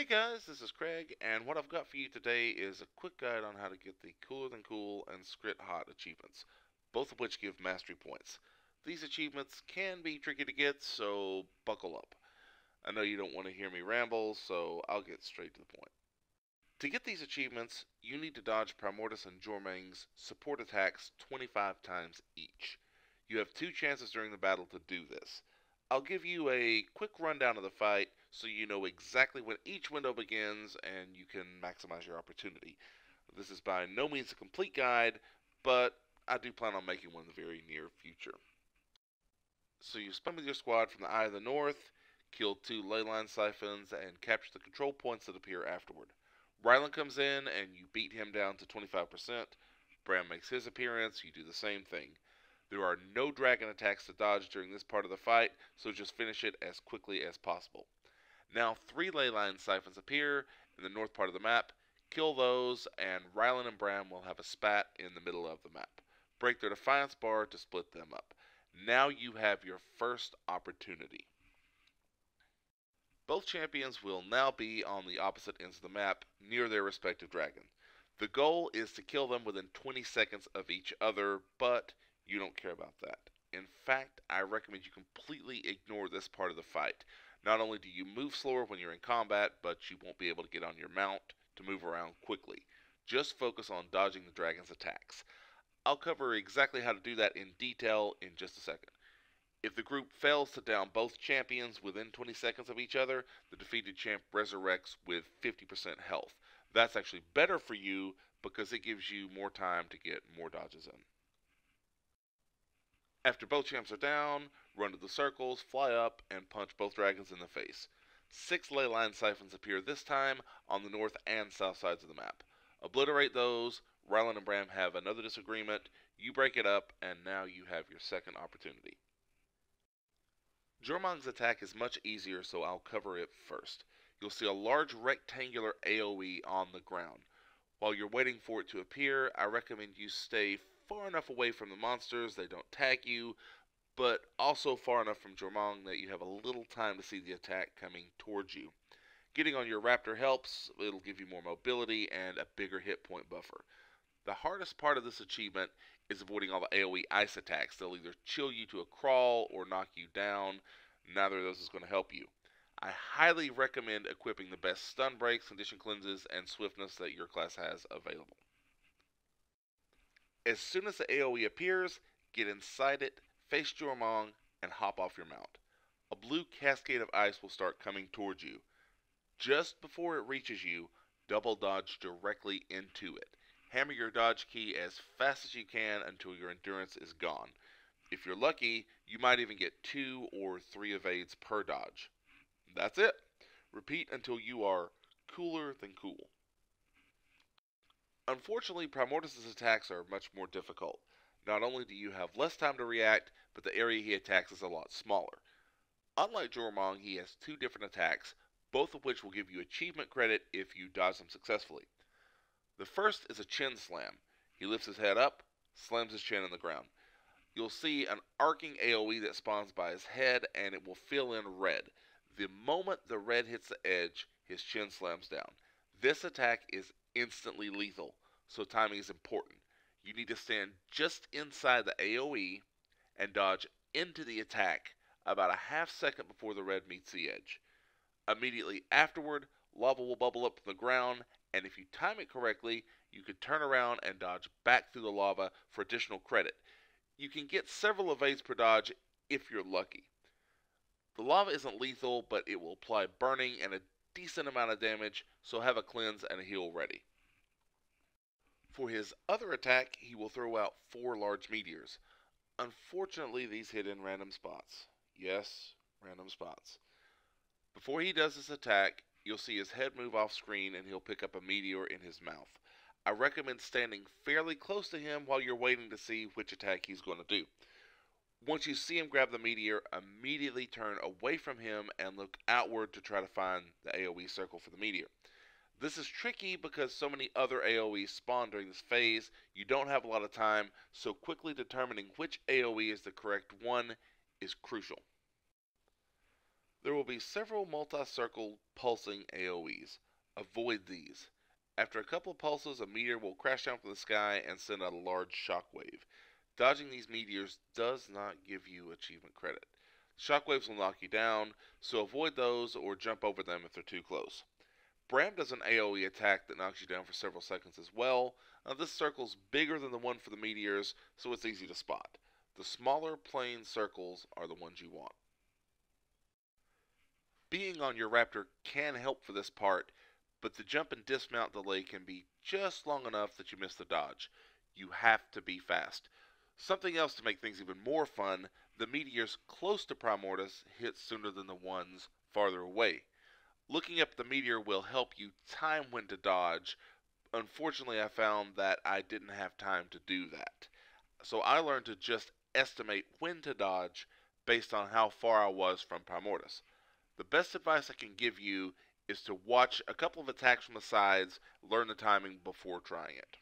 Hey guys, this is Craig, and what I've got for you today is a quick guide on how to get the Cooler Than Cool and Skritt Hot achievements, both of which give mastery points. These achievements can be tricky to get, so buckle up. I know you don't want to hear me ramble, so I'll get straight to the point. To get these achievements, you need to dodge Primordus and Jormag's support attacks 25 times each. You have two chances during the battle to do this. I'll give you a quick rundown of the fight so you know exactly when each window begins and you can maximize your opportunity. This is by no means a complete guide, but I do plan on making one in the very near future. So you spin with your squad from the Eye of the North, kill two leyline siphons, and capture the control points that appear afterward. Ryland comes in and you beat him down to 25%. Bram makes his appearance, you do the same thing. There are no dragon attacks to dodge during this part of the fight, so just finish it as quickly as possible. Now three ley line siphons appear in the north part of the map. Kill those, and Ryland and Bram will have a spat in the middle of the map. Break their defiance bar to split them up. Now you have your first opportunity. Both champions will now be on the opposite ends of the map, near their respective dragon. The goal is to kill them within 20 seconds of each other, but you don't care about that. In fact, I recommend you completely ignore this part of the fight. Not only do you move slower when you're in combat, but you won't be able to get on your mount to move around quickly. Just focus on dodging the dragon's attacks. I'll cover exactly how to do that in detail in just a second. If the group fails to down both champions within 20 seconds of each other, the defeated champ resurrects with 50% health. That's actually better for you because it gives you more time to get more dodges in. After both champs are down, run to the circles, fly up, and punch both dragons in the face. Six ley line siphons appear this time on the north and south sides of the map. Obliterate those, Ryland and Bram have another disagreement, you break it up, and now you have your second opportunity. Jormag's attack is much easier, so I'll cover it first. You'll see a large rectangular AoE on the ground. While you're waiting for it to appear, I recommend you stay far enough away from the monsters they don't tag you, but also far enough from Jormag that you have a little time to see the attack coming towards you. Getting on your raptor helps, it'll give you more mobility and a bigger hit point buffer. The hardest part of this achievement is avoiding all the AoE ice attacks. They'll either chill you to a crawl or knock you down. Neither of those is going to help you. I highly recommend equipping the best stun breaks, condition cleanses, and swiftness that your class has available. As soon as the AoE appears, get inside it, face Jormag, and hop off your mount. A blue cascade of ice will start coming towards you. Just before it reaches you, double dodge directly into it. Hammer your dodge key as fast as you can until your endurance is gone. If you're lucky, you might even get two or three evades per dodge. That's it. Repeat until you are cooler than cool. Unfortunately, Primordus' attacks are much more difficult. Not only do you have less time to react, but the area he attacks is a lot smaller. Unlike Jormag, he has two different attacks, both of which will give you achievement credit if you dodge them successfully. The first is a chin slam. He lifts his head up, slams his chin in the ground. You'll see an arcing AoE that spawns by his head, and it will fill in red. The moment the red hits the edge, his chin slams down. This attack is instantly lethal, so timing is important. You need to stand just inside the AoE and dodge into the attack about a half second before the red meets the edge. Immediately afterward, lava will bubble up from the ground, and if you time it correctly, you can turn around and dodge back through the lava for additional credit. You can get several evades per dodge if you're lucky. The lava isn't lethal, but it will apply burning and a decent amount of damage, so have a cleanse and a heal ready. For his other attack, he will throw out four large meteors. Unfortunately, these hit in random spots. Yes, random spots. Before he does this attack, you'll see his head move off screen and he'll pick up a meteor in his mouth. I recommend standing fairly close to him while you're waiting to see which attack he's going to do. Once you see him grab the meteor, immediately turn away from him and look outward to try to find the AoE circle for the meteor. This is tricky because so many other AoEs spawn during this phase, you don't have a lot of time, so quickly determining which AoE is the correct one is crucial. There will be several multi-circle pulsing AoEs. Avoid these. After a couple pulses, a meteor will crash down from the sky and send out a large shockwave. Dodging these meteors does not give you achievement credit. Shockwaves will knock you down, so avoid those or jump over them if they're too close. Bram does an AoE attack that knocks you down for several seconds as well. Now this circle's bigger than the one for the meteors, so it's easy to spot. The smaller plane circles are the ones you want. Being on your Raptor can help for this part, but the jump and dismount delay can be just long enough that you miss the dodge. You have to be fast. Something else to make things even more fun, the meteors close to Primordius hit sooner than the ones farther away. Looking up the meteor will help you time when to dodge. Unfortunately, I found that I didn't have time to do that. So I learned to just estimate when to dodge based on how far I was from Primordius. The best advice I can give you is to watch a couple of attacks from the sides, learn the timing before trying it.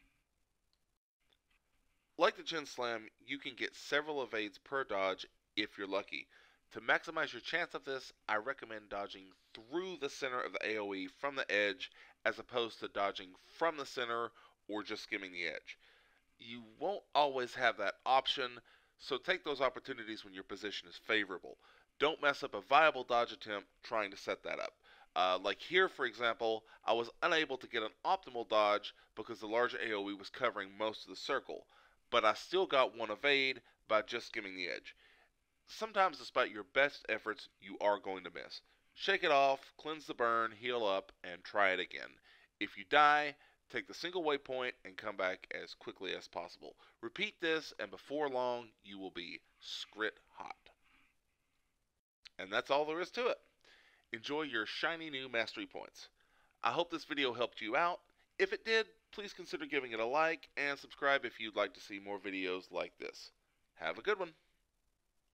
Like the Chin Slam, you can get several evades per dodge if you're lucky. To maximize your chance of this, I recommend dodging through the center of the AoE from the edge as opposed to dodging from the center or just skimming the edge. You won't always have that option, so take those opportunities when your position is favorable. Don't mess up a viable dodge attempt trying to set that up. Uh, like here, for example, I was unable to get an optimal dodge because the large AoE was covering most of the circle, but I still got one evade by just skimming the edge. Sometimes, despite your best efforts, you are going to miss. Shake it off, cleanse the burn, heal up, and try it again. If you die, Take the single waypoint and come back as quickly as possible. Repeat this, and before long, you will be skritt hot. And that's all there is to it. Enjoy your shiny new mastery points. I hope this video helped you out. If it did, please consider giving it a like and subscribe if you'd like to see more videos like this. Have a good one.